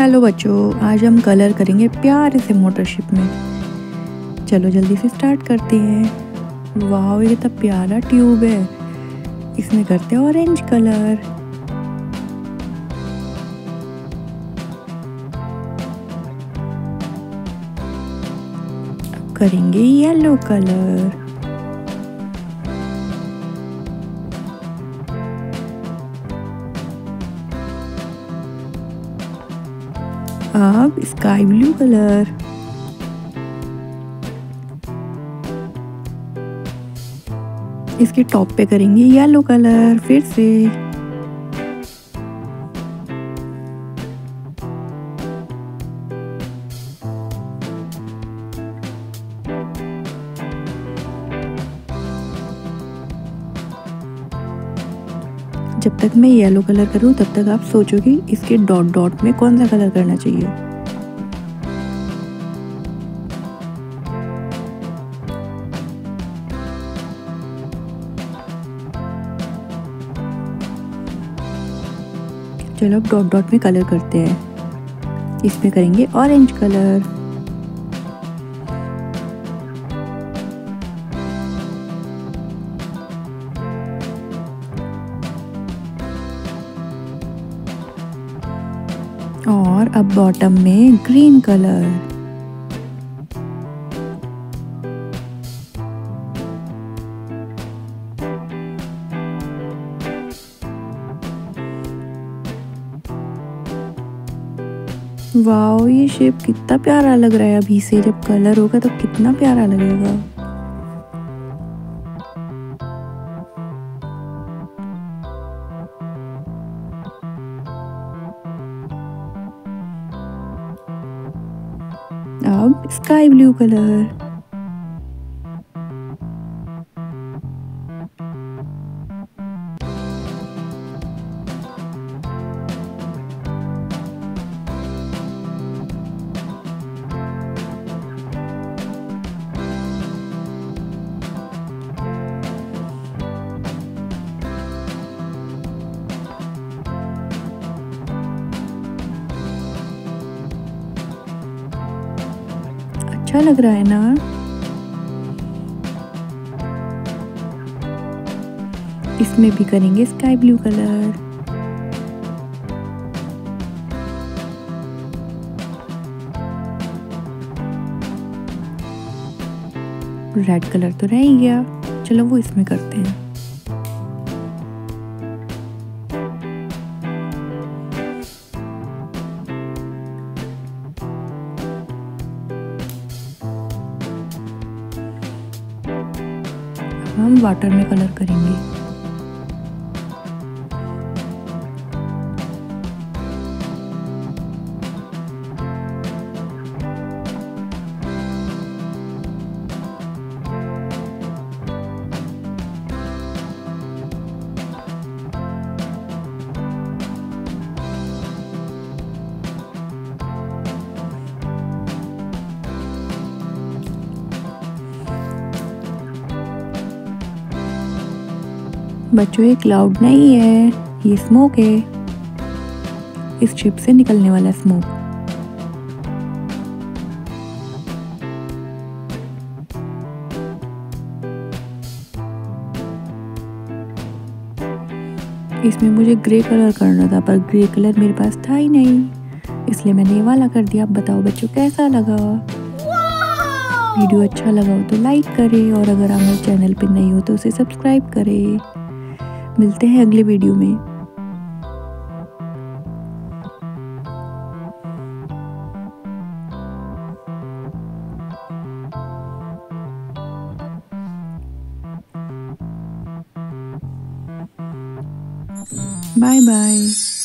Hello बच्चों, आज हम कलर करेंगे प्यारे से मोटरशिप में। चलो जल्दी से स्टार्ट करते हैं। वाह, ये कितना प्यारा ट्यूब है। इसमें करते हैं ऑरेंज कलर करेंगे येलो कलर अब स्काई ब्लू कलर इसके टॉप पे करेंगे येलो कलर फिर से. जब तक मैं येलो कलर करूँ, तब तक आप सोचोगे इसके डॉट डॉट में कौन सा कलर करना चाहिए। चलो अब डॉट डॉट में कलर करते हैं। इसमें करेंगे ऑरेंज कलर और अब बॉटम में ग्रीन कलर वाओ ये शेप कितना प्यारा लग रहा है अभी से। जब कलर होगा तो कितना प्यारा लगेगा। अब स्काई ब्लू कलर अच्छा लग रहा है ना? इसमें भी करेंगे sky blue colour red colour तो रह ही गया चलो वो इसमें करते हैं। हम वाटर में कलर करेंगे। बच्चों ये क्लाउड नहीं है ये स्मोक है। इस शिप से निकलने वाला स्मोक इसमें मुझे ग्रे कलर करना था पर ग्रे कलर मेरे पास था ही नहीं। इसलिए मैंने ये वाला कर दिया। अब बताओ बच्चों कैसा लगा? वीडियो अच्छा लगा हो तो लाइक करें और अगर आप मेरे चैनल पर नहीं हो तो उसे सब्सक्राइब करें। मिलते हैं अगले वीडियो में। Bye bye